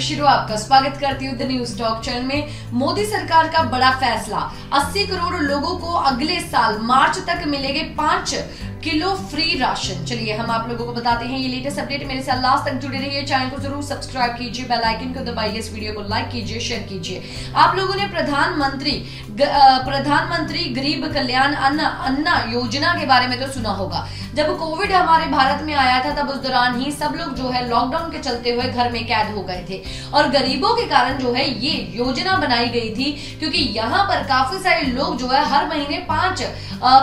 शिरो आपका स्वागत करती हूँ द न्यूज़ टॉक चैनल में। मोदी सरकार का बड़ा फैसला। 80 करोड़ लोगों को अगले साल मार्च तक मिलेंगे पाँच किलो फ्री राशन। चलिए, हम आप लोगों को बताते हैं ये लेटेस्ट अपडेट। मेरे साथ लास्ट तक जुड़े रहिए। चैनल को ज़रूर सब्सक्राइब कीजिए, बेल आइकन को दबाइए, इस वीडियो को लाइक कीजिए, शेयर कीजिए। आप लोगों ने प्रधानमंत्री प्रधानमंत्री गरीब कल्याण अन्न, अन्ना योजना के बारे में तो सुना होगा। जब कोविड हमारे भारत में आया था, तब उस दौरान ही सब लोग जो है लॉकडाउन के चलते हुए घर में कैद हो गए थे। और गरीबों के कारण जो है ये योजना बनाई गई थी, क्योंकि यहाँ पर काफ़ी सारे लोग जो है हर महीने पाँच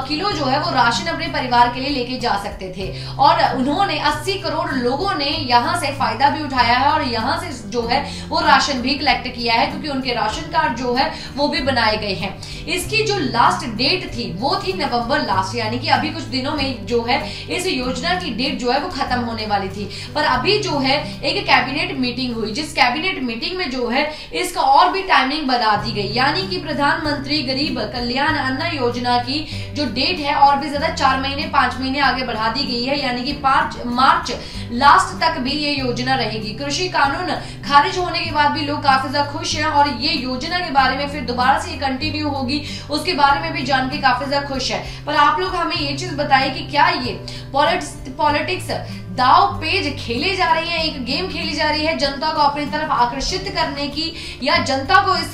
किलो जो है वो राशन अपने परिवार के लिए लेके जा सकते थे। और उन्होंने 80 करोड़ लोगों ने यहाँ से फ़ायदा भी उठाया है और यहाँ से जो है वो राशन भी कलेक्ट किया है, क्योंकि उनके राशन कार्ड जो है वो भी बनाए गए हैं। इसकी जो लास्ट डेट थी, वो थी नवंबर लास्ट यानी कि अभी कुछ दिनों में जो है इस योजना की डेट जो है वो खत्म होने वाली थी। पर अभी जो है, एक कैबिनेट मीटिंग हुई, जिस कैबिनेट मीटिंग में जो है, इसका और भी टाइमिंग बढ़ा दी गई। यानी कि प्रधानमंत्री गरीब कल्याण अन्न योजना की जो डेट है, और भी ज़्यादा चार महीने, पाँच महीने आगे बढ़ा दी गई है। यानी कि पाँच मार्च लास्ट तक भी ये योजना रहेगी। कृषि कानून खारिज होने के बाद भी लोग काफ़ी ज़्यादा खुश हैं, और ये योजना के बारे में फिर दोबारा से कंटिन्यू होगी, उसके बारे में भी जान के काफ़ी ज़्यादा खुश है। पर आप लोग हमें ये चीज़ बताइए कि क्या ये पॉलिटिक्स दाव पेज खेले जा रही है, एक गेम खेली जा रही है, जनता को अपनी तरफ़ आकर्षित करने की, या जनता को इस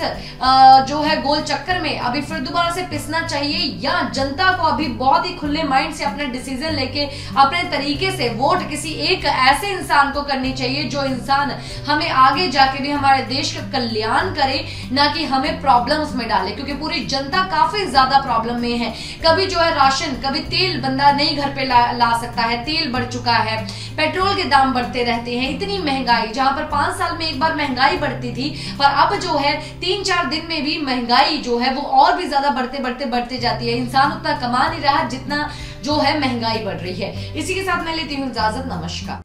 जो है गोल चक्कर में अभी फिर दोबारा से पिसना चाहिए, या जनता को अभी बहुत ही खुले माइंड से अपने डिसीज़न लेके, अपने तरीके से वोट किसी एक ऐसे इंसान को करनी चाहिए, जो इंसान हमें आगे जाके भी हमारे देश का कल्याण करे, ना कि हमें प्रॉब्लम उसमें डाले, क्योंकि पूरी जनता काफ़ी ज़्यादा प्रॉब्लम में है। कभी जो है राशन, कभी तेल बंदा नहीं घर पे ला, ला सकता है तेल बढ़ चुका है पेट्रोल के दाम बढ़ते रहते हैं इतनी महँगाई जहाँ पर पाँच साल में एक बार महँगाई बढ़ती थी पर अब जो है तीन चार दिन में भी महँगाई जो है वो और भी ज़्यादा बढ़ते बढ़ते बढ़ते जाती है। इंसान उतना कमा नहीं रहा जितना जो है महँगाई बढ़ रही है। इसी के साथ मैं लेती हूँ इजाज़त नमस्कार।